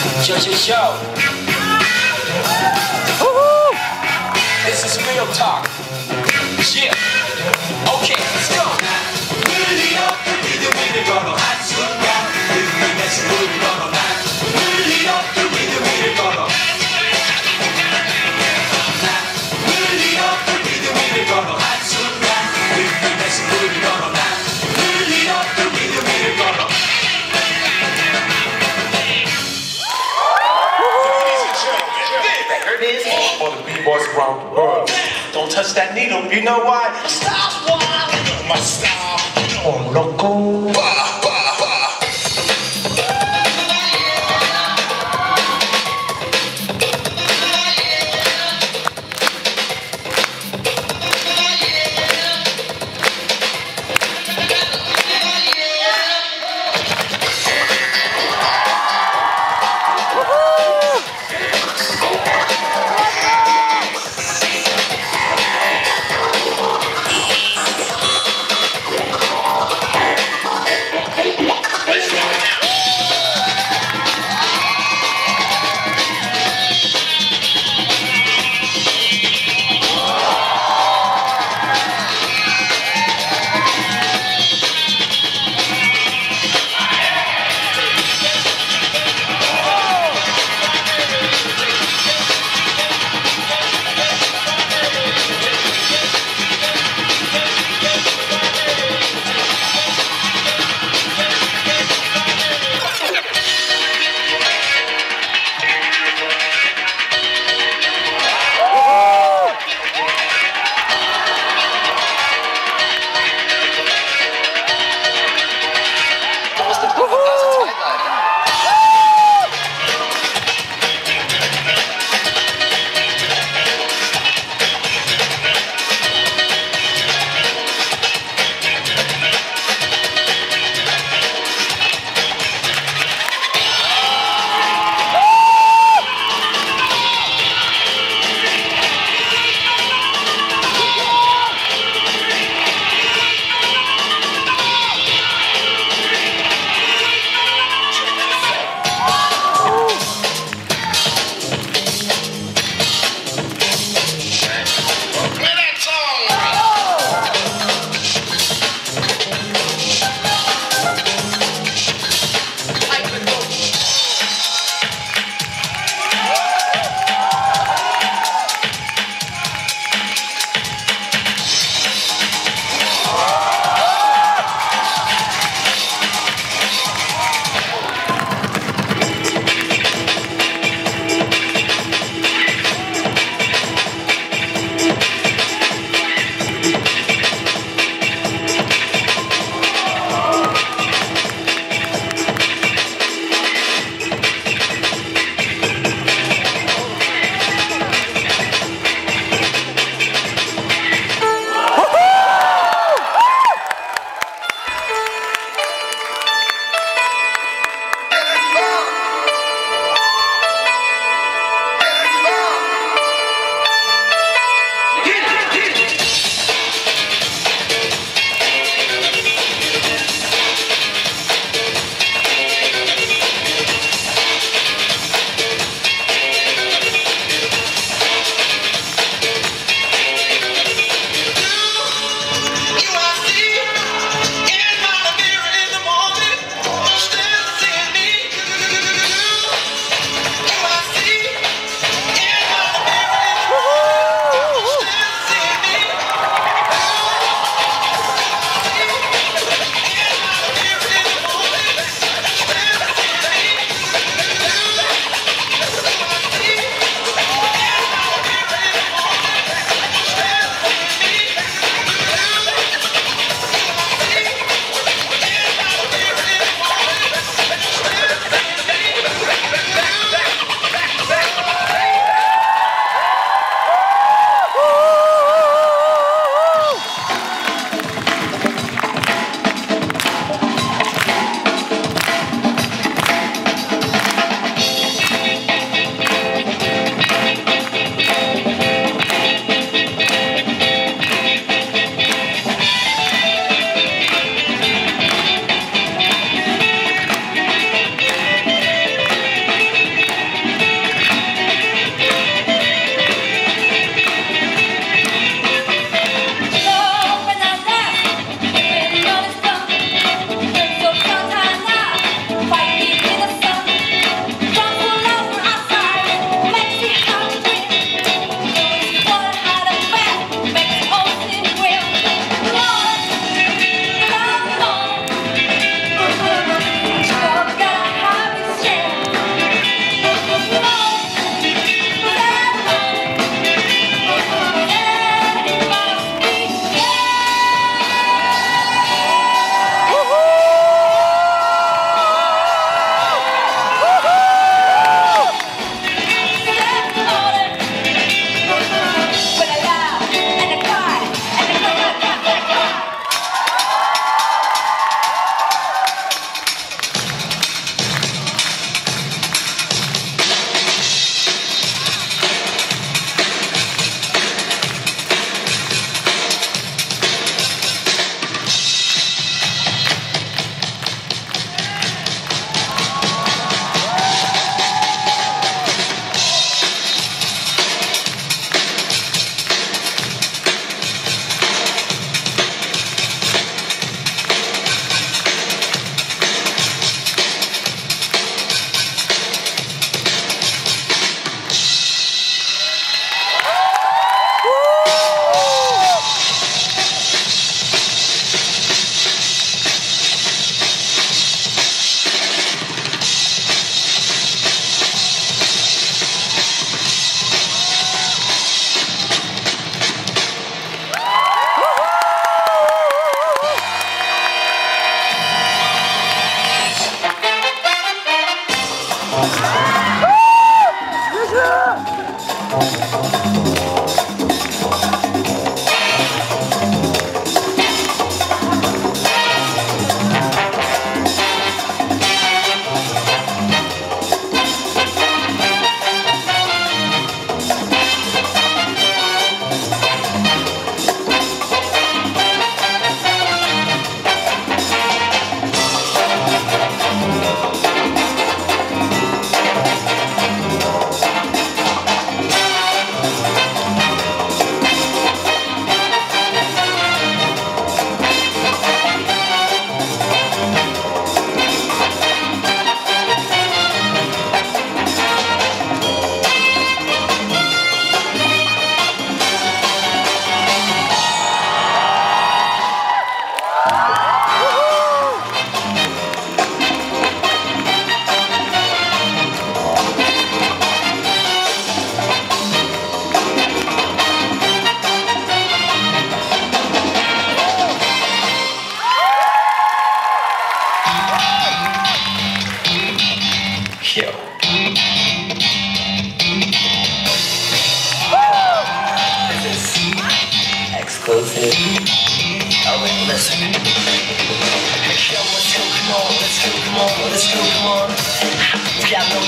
Yo, yo, yo. Woohoo! This is real talk. Yeah. stop stop, stop, stop, my style. Oh, You're.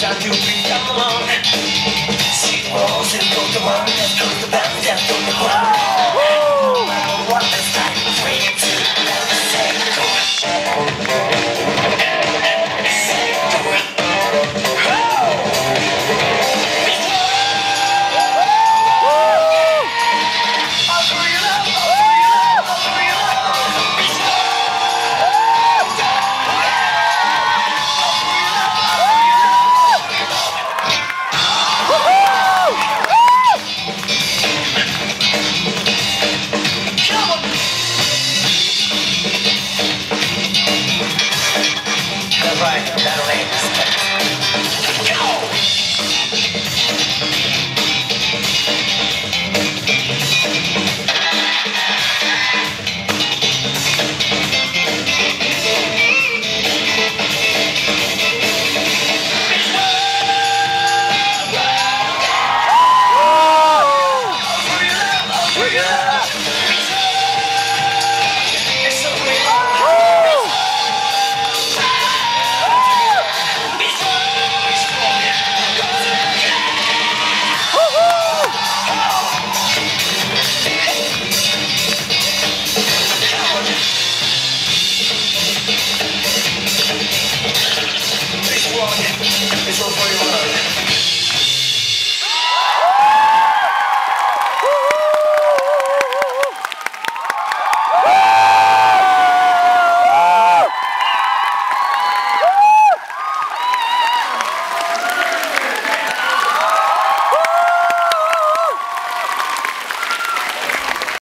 that you be alone. See the walls and build the one that built the back that built the wall.